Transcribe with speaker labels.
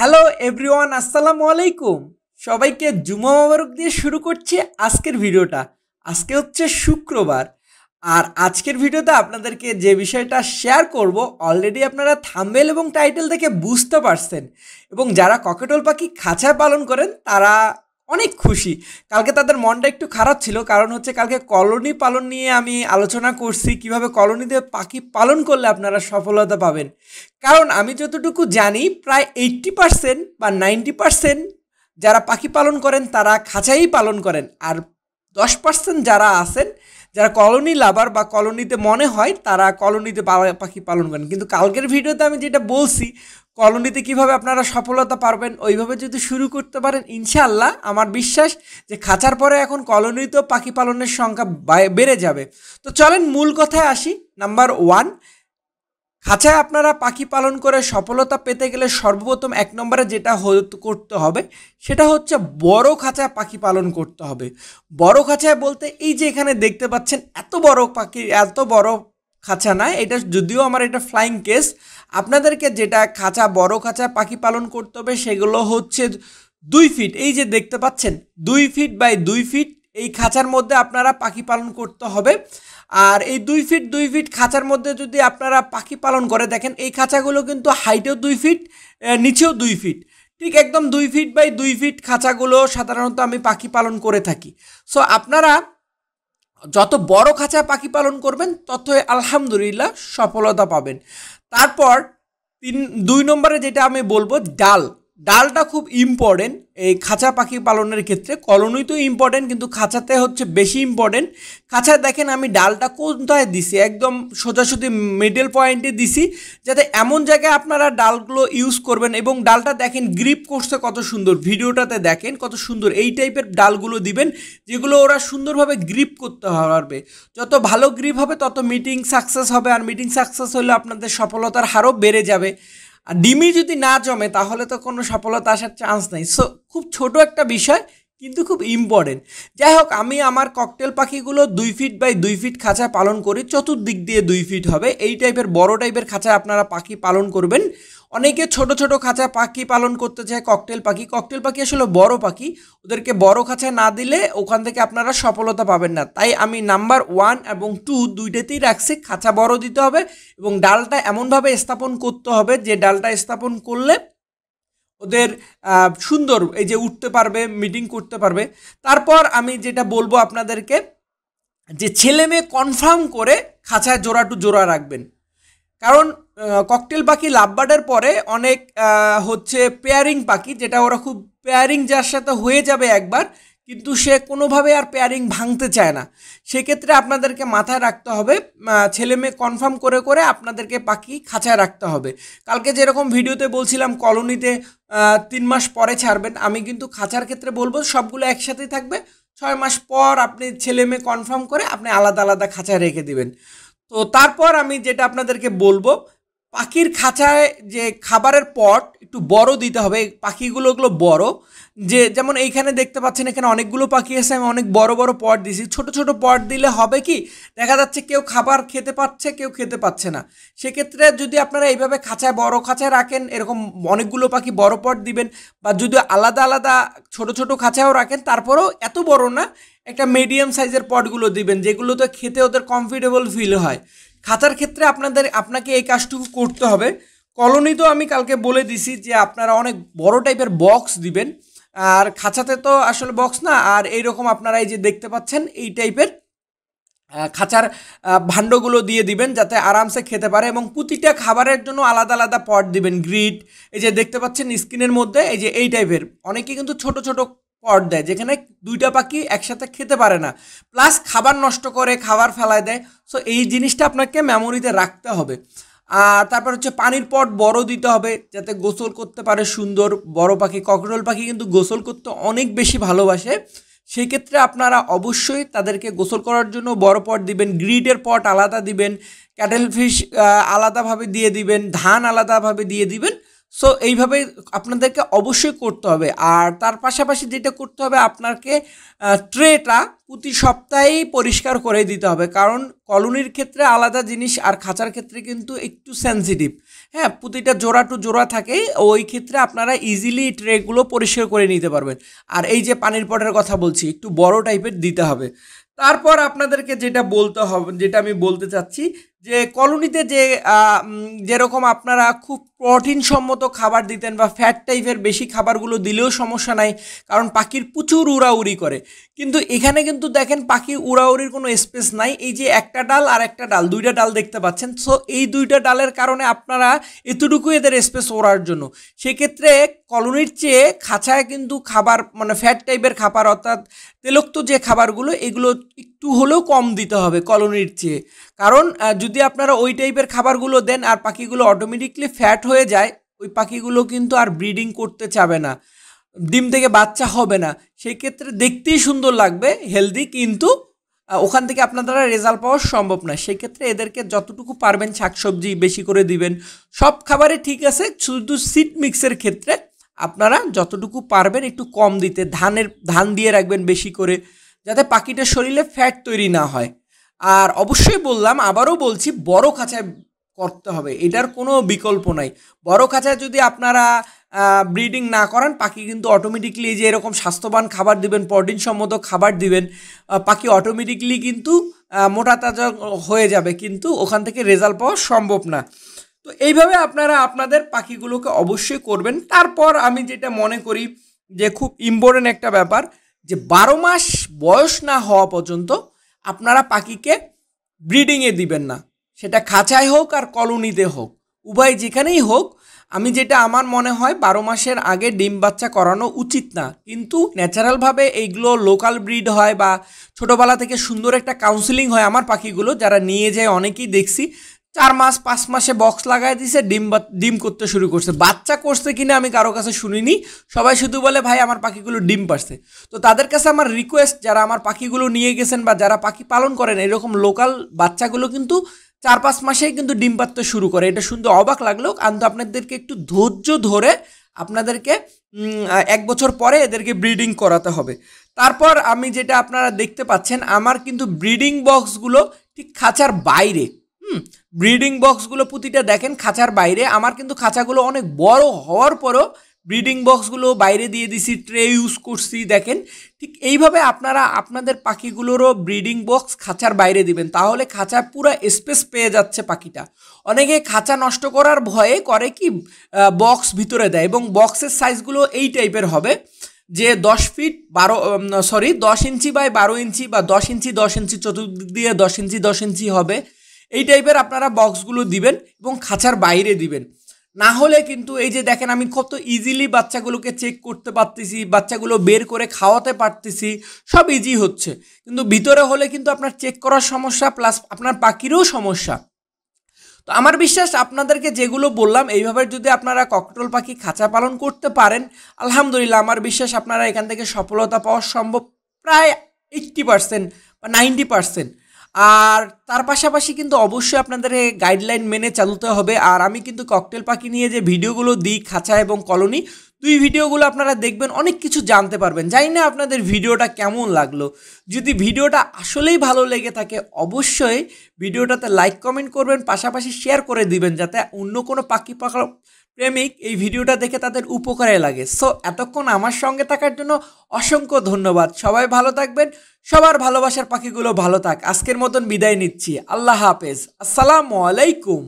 Speaker 1: Hello everyone আসসালামু আলাইকুম। সবাইকে জুমা মোবারক দিয়ে শুরু করছি আজকের ভিডিওটা। আজকে হচ্ছে শুক্রবার। আর আজকের ভিডিওতে আপনাদেরকে যে বিষয়টা শেয়ার করব অলরেডি আপনারা থাম্বেল এবং টাইটেল দেখে বুঝতে পারছেন। এবং যারা ককেটল পাখি খাঁচায় পালন করেন, তারা অনেক খুশি। কালকে তাদের মনটা একটু খারাপ ছিল, কারণ হচ্ছে কালকে কলোনি পালন নিয়ে আমি আলোচনা করছি, কীভাবে কলোনিতে পাখি পালন করলে আপনারা সফলতা পাবেন। কারণ আমি যতটুকু জানি, প্রায় এইট্টি পারসেন্ট বা নাইনটি পারসেন্ট যারা পাখি পালন করেন, তারা খাঁচাই পালন করেন। আর দশ পার্সেন্ট যারা আছেন, যারা কলোনি লাভার বা কলোনিতে মনে হয়, তারা কলোনিতে পাখি পালন করেন। কিন্তু কালকের ভিডিওতে আমি যেটা বলছি কলোনিতে কীভাবে আপনারা সফলতা পারবেন, ওইভাবে যদি শুরু করতে পারেন, ইনশাআল্লাহ আমার বিশ্বাস যে খাঁচার পরে এখন কলোনিতেও পাখি পালনের সংখ্যা বেড়ে যাবে। তো চলেন মূল কথায় আসি, নাম্বার ওয়ান, খাঁচায় আপনারা পাখি পালন করে সফলতা পেতে গেলে সর্বপ্রথম এক নম্বরে যেটা করতে হবে, সেটা হচ্ছে বড় খাঁচায় পাখি পালন করতে হবে। বড় খাঁচায় বলতে এই যে এখানে দেখতে পাচ্ছেন, এত বড় পাখি, এত বড় খাঁচা না এটা যদিও আমার এটা ফ্লাইং কেস আপনাদেরকে যেটা খাঁচা, বড় খাঁচা পাখি পালন করতে হবে, সেগুলো হচ্ছে দুই ফিট এই যে দেখতে পাচ্ছেন, দুই ফিট বাই দুই ফিট এই খাঁচার মধ্যে আপনারা পাখি পালন করতে হবে। আর এই দুই ফিট দুই ফিট খাঁচার মধ্যে যদি আপনারা পাখি পালন করে দেখেন, এই খাঁচাগুলো কিন্তু হাইটেও দুই ফিট নিচেও দুই ফিট ঠিক একদম দুই ফিট বাই দুই ফিট খাঁচাগুলো সাধারণত আমি পাখি পালন করে থাকি। সো আপনারা যত বড় খাঁচা পাখি পালন করবেন, ততই আলহামদুলিল্লাহ সফলতা পাবেন। তারপর তিন দুই নম্বরে যেটা আমি বলব, ডাল। ডালটা খুব ইম্পর্টেন্ট এই খাঁচা পাখি পালনের ক্ষেত্রে। কলোনি তো ইম্পর্টেন্ট কিন্তু খাঁচাতে হচ্ছে বেশি ইম্পর্টেন্ট খাঁচায় দেখেন আমি ডালটা কোথায় দিছি, একদম সোজাসুজি মিডল পয়েন্টে দিছি, যাতে এমন জায়গায় আপনারা ডালগুলো ইউজ করবেন এবং ডালটা দেখেন গ্রিপ করছে কত সুন্দর। ভিডিওটাতে দেখেন কত সুন্দর। এই টাইপের ডালগুলো দিবেন, যেগুলো ওরা সুন্দরভাবে গ্রিপ করতে পারবে। যত ভালো গ্রিপ হবে, তত মিটিং সাকসেস হবে। আর মিটিং সাকসেস হলে আপনাদের সফলতার হারও বেড়ে যাবে। আর ডিমি যদি না জমে, তাহলে তো কোনো সফলতা আসার চান্স নেই। সো খুব ছোট একটা বিষয় কিন্তু খুব ইম্পর্টেন্ট যাই হোক, আমি আমার ককটেল পাখিগুলো দুই ফিট বাই দুই ফিট খাঁচা পালন করি। চতুর্দিক দিয়ে দুই ফিট হবে। এই টাইপের বড় টাইপের খাঁচা আপনারা পাখি পালন করবেন। অনেকে ছোট ছোট খাঁচা পাখি পালন করতে চায় ককটেল পাখি। ককটেল পাখি আসলে বড় পাখি। ওদেরকে বড় খাঁচা না দিলে ওখান থেকে আপনারা সফলতা পাবেন না। তাই আমি নাম্বার ওয়ান এবং টু দুইটাতেই রাখছি। খাঁচা বড় দিতে হবে এবং ডালটা এমনভাবে স্থাপন করতে হবে যে ডালটা স্থাপন করলে ওদের সুন্দর, এই যে উঠতে পারবে মিটিং করতে পারবে। তারপর আমি যেটা বলব আপনাদেরকে, যে ছেলে মেয়ে কনফার্ম করে খাঁচায় জোড়া টু জোড়া রাখবেন। কারণ ককটেল পাখি লাভবার্ডের পরে অনেক হচ্ছে পেয়ারিং পাখি, যেটা ওরা খুব পেয়ারিং যার সাথে হয়ে যাবে একবার কিন্তু সে কোনোভাবে আর পেয়ারিং ভাঙতে চায় না। সেক্ষেত্রে আপনাদেরকে মাথায় রাখতে হবে ছেলে মেয়ে কনফার্ম করে করে আপনাদেরকে পাখি খাঁচায় রাখতে হবে। কালকে যেরকম ভিডিওতে বলছিলাম, কলোনিতে তিন মাস পরে ছাড়বেন, আমি কিন্তু খাঁচার ক্ষেত্রে বলব সবগুলো একসাথেই থাকবে। ছয় মাস পর আপনি ছেলে মেয়ে কনফার্ম করে আপনি আলাদা আলাদা খাঁচায় রেখে দিবেন। তো তারপর আমি যেটা আপনাদেরকে বলব পাখির খাঁচায় যে খাবারের পট একটু বড় দিতে হবে, পাখিগুলো ওগুলো বড়। যে যেমন এইখানে দেখতে পাচ্ছেন, এখানে অনেকগুলো পাখি আছে, আমি অনেক বড় বড় পট দিছি ছোট ছোট পট দিলে হবে কি, দেখা যাচ্ছে কেউ খাবার খেতে পাচ্ছে, কেউ খেতে পাচ্ছে না। সেক্ষেত্রে যদি আপনারা এইভাবে খাঁচায়, বড় খাঁচায় রাখেন, এরকম অনেকগুলো পাখি বড় পট দিবেন, বা যদি আলাদা আলাদা ছোট ছোট খাঁচায়ও রাখেন, তারপরেও এত বড় না, একটা মিডিয়াম সাইজের পটগুলো দিবেন, যেগুলোতে খেতে ওদের কমফোর্টেবল ফিল হয়। খাঁচার ক্ষেত্রে আপনাদের, আপনাকে এই কাজটুকু করতে হবে। কলোনি তো আমি কালকে বলে দিছি যে আপনারা অনেক বড় টাইপের বক্স দিবেন। আর খাঁচাতে তো আসলে বক্স না, আর এইরকম আপনারা এই যে দেখতে পাচ্ছেন, এই টাইপের খাঁচার ভাণ্ডগুলো দিয়ে দিবেন যাতে আরামসে খেতে পারে এবং প্রতিটা খাবারের জন্য আলাদা আলাদা পট দিবেন। গ্রিড এই যে দেখতে পাচ্ছেন স্ক্রিনের মধ্যে, এই যে এই টাইপের অনেকে কিন্তু ছোট ছোট পট দেয়, যেখানে দুইটা পাখি একসাথে খেতে পারে না। প্লাস খাবার নষ্ট করে, খাবার ফেলায় দেয়। সো এই জিনিসটা আপনাকে মেমোরিতে রাখতে হবে। আর তারপর হচ্ছে পানির পট বড় দিতে হবে, যাতে গোসল করতে পারে সুন্দর। বড় পাখি, ককরোল পাখি কিন্তু গোসল করতে অনেক বেশি ভালোবাসে। সেই ক্ষেত্রে আপনারা অবশ্যই তাদেরকে গোসল করার জন্য বড় পট দিবেন, গ্রিডের পট আলাদা দিবেন, ক্যাটেল ফিশ আলাদাভাবে দিয়ে দিবেন, ধান আলাদাভাবে দিয়ে দিবেন। সো এইভাবে আপনাদেরকে অবশ্যই করতে হবে। আর তার পাশাপাশি যেটা করতে হবে, আপনাকে ট্রেটা প্রতি সপ্তাহেই পরিষ্কার করে দিতে হবে। কারণ কলোনির ক্ষেত্রে আলাদা জিনিস, আর খাঁচার ক্ষেত্রে কিন্তু একটু সেন্সিটিভ হ্যাঁ প্রতিটা জোড়া টু জোড়া থাকে ওই ক্ষেত্রে আপনারা ইজিলি ট্রেগুলো পরিষ্কার করে নিতে পারবেন। আর এই যে পানির পটের কথা বলছি, একটু বড় টাইপের দিতে হবে। তারপর আপনাদেরকে যেটা বলতে হবে, যেটা আমি বলতে চাচ্ছি যে কলোনিতে যে যেরকম আপনারা খুব প্রোটিন সম্মত খাবার দিতেন বা ফ্যাট টাইপের বেশি খাবারগুলো দিলেও সমস্যা নাই, কারণ পাখির প্রচুর উড়াউড়ি করে। কিন্তু এখানে কিন্তু দেখেন পাখি উড়াউড়ির কোনো স্পেস নাই, এই যে একটা ডাল আর একটা ডাল, দুইটা ডাল দেখতে পাচ্ছেন। সো এই দুইটা ডালের কারণে আপনারা এতটুকু এদের স্পেস ওড়ার জন্য। সেক্ষেত্রে কলোনির চেয়ে খাঁচায় কিন্তু খাবার মানে ফ্যাট টাইপের খাবার অর্থাৎ তেলক্ত যে খাবারগুলো, এগুলো একটু হলেও কম দিতে হবে কলোনির চেয়ে। কারণ যদি আপনারা ওই টাইপের খাবারগুলো দেন আর পাখিগুলো অটোমেটিকলি ফ্যাট হয়ে যায়, ওই পাখিগুলো কিন্তু আর ব্রিডিং করতে চাবে না, ডিম থেকে বাচ্চা হবে না। সেই ক্ষেত্রে দেখতেই সুন্দর লাগবে হেলদি কিন্তু ওখান থেকে আপনার দ্বারা রেজাল্ট পাওয়া সম্ভব না সেই ক্ষেত্রে এদেরকে যতটুকু পারবেন শাকসবজি বেশি করে দিবেন। সব খাবারে ঠিক আছে, শুধু সিড মিক্সের ক্ষেত্রে আপনারা যতটুকু পারবেন একটু কম দিতে, ধানের, ধান দিয়ে রাখবেন বেশি করে, যাতে পাখিটার শরীরে ফ্যাট তৈরি না হয়। আর অবশ্যই বললাম, আবারও বলছি, বড় খাঁচায় করতে হবে। এটার কোনো বিকল্প নাই। বড় খাঁচায় যদি আপনারা ব্রিডিং না করান, পাখি কিন্তু অটোমেটিকলি যে এরকম স্বাস্থ্যবান খাবার দিবেন প্রোটিন সম্মত খাবার দিবেন পাখি অটোমেটিকলি কিন্তু মোটা তাজা হয়ে যাবে, কিন্তু ওখান থেকে রেজাল্ট পাওয়া সম্ভব না। তো এইভাবে আপনারা আপনাদের পাখিগুলোকে অবশ্যই করবেন। তারপর আমি যেটা মনে করি যে খুব ইম্পর্টেন্ট একটা ব্যাপার, যে বারো মাস বয়স না হওয়া পর্যন্ত আপনারা পাখিকে ব্রিডিংয়ে দিবেন না। সেটা খাঁচায় হোক আর কলোনিতে হোক। উভয় যেখানেই হোক, আমি যেটা আমার মনে হয় বারো মাসের আগে ডিম বাচ্চা করানো উচিত না। কিন্তু ন্যাচারালভাবে এইগুলো লোকাল ব্রিড হয় বা ছোটোবেলা থেকে সুন্দর একটা কাউন্সিলিং হয় আমার পাখিগুলো, যারা নিয়ে যায় অনেকেই দেখছি চার মাস, পাঁচ মাসে বক্স লাগাই দিছে, ডিম ডিম করতে শুরু করছে। বাচ্চা করছে কিনা আমি কারও কাছে শুনিনি। সবাই শুধু বলে, ভাই, আমার পাখিগুলো ডিম পারছে তো তাদের কাছে আমার রিকোয়েস্ট যারা আমার পাখিগুলো নিয়ে গেছেন বা যারা পাখি পালন করেন, এরকম লোকাল বাচ্চাগুলো কিন্তু চার পাঁচ মাসেই কিন্তু ডিম পারতে শুরু করে। এটা শুনতে অবাক লাগলেও কিন্তু, আপনাদেরকে একটু ধৈর্য ধরে আপনাদেরকে এক বছর পরে এদেরকে ব্রিডিং করাতে হবে। তারপর আমি যেটা আপনারা দেখতে পাচ্ছেন, আমার কিন্তু ব্রিডিং বক্সগুলো ঠিক খাঁচার বাইরে। হুম ব্রিডিং বক্সগুলো প্রতিটা দেখেন খাঁচার বাইরে। আমার কিন্তু খাঁচাগুলো অনেক বড় হওয়ার পরও ব্রিডিং বক্সগুলো বাইরে দিয়ে দিছি, ট্রে ইউজ করছি, দেখেন। ঠিক এইভাবে আপনারা আপনাদের পাখিগুলোরও ব্রিডিং বক্স খাঁচার বাইরে দিবেন, তাহলে খাঁচা পুরো স্পেস পেয়ে যাচ্ছে পাখিটা। অনেকে খাঁচা নষ্ট করার ভয়ে করে কি বক্স ভিতরে দেয় এবং বক্সের সাইজগুলো এই টাইপের হবে যে দশ ফিট বারো সরি, দশ ইঞ্চি বাই বারো ইঞ্চি বা দশ ইঞ্চি দশ ইঞ্চি চতুর্দিক দিয়ে দশ ইঞ্চি দশ ইঞ্চি হবে। এই টাইপের আপনারা বক্সগুলো দিবেন এবং খাঁচার বাইরে দিবেন। না হলে কিন্তু এই যে দেখেন, আমি কত ইজিলি বাচ্চাগুলোকে চেক করতে পারতেছি, বাচ্চাগুলো বের করে খাওয়াতে পারতেছি, সব ইজি হচ্ছে। কিন্তু ভিতরে হলে কিন্তু আপনার চেক করার সমস্যা প্লাস আপনার পাখিরও সমস্যা। তো আমার বিশ্বাস আপনাদেরকে যেগুলো বললাম, এইভাবে যদি আপনারা ককটল পাখি খাঁচা পালন করতে পারেন, আলহামদুলিল্লাহ আমার বিশ্বাস আপনারা এখান থেকে সফলতা পাওয়া সম্ভব। প্রায় এইট্টি পার্সেন্ট বা নাইনটি পার্সেন্ট আর তার পাশাপাশি কিন্তু অবশ্যই আপনাদের গাইডলাইন মেনে চালতে হবে। আর আমি কিন্তু ককটেল পাখি নিয়ে যে ভিডিওগুলো দিই, খাঁচা এবং কলোনি দুই ভিডিওগুলো আপনারা দেখবেন, অনেক কিছু জানতে পারবেন। জানি না আপনাদের ভিডিওটা কেমন লাগল। যদি ভিডিওটা আসলেই ভালো লেগে থাকে, অবশ্যই ভিডিওটাতে লাইক কমেন্ট করবেন, পাশাপাশি শেয়ার করে দিবেন, যাতে অন্য কোনো পাখি পাখা প্রেমিক এই ভিডিওটা দেখে তাদের উপকারে লাগে। সো এতক্ষণ আমার সঙ্গে থাকার জন্য অসংখ্য ধন্যবাদ। সবাই ভালো থাকবেন, সবার ভালোবাসার পাখিগুলো ভালো থাক। আজকের মতন বিদায় নিচ্ছি। আল্লাহ হাফেজ। আসসালামু আলাইকুম।